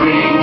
free.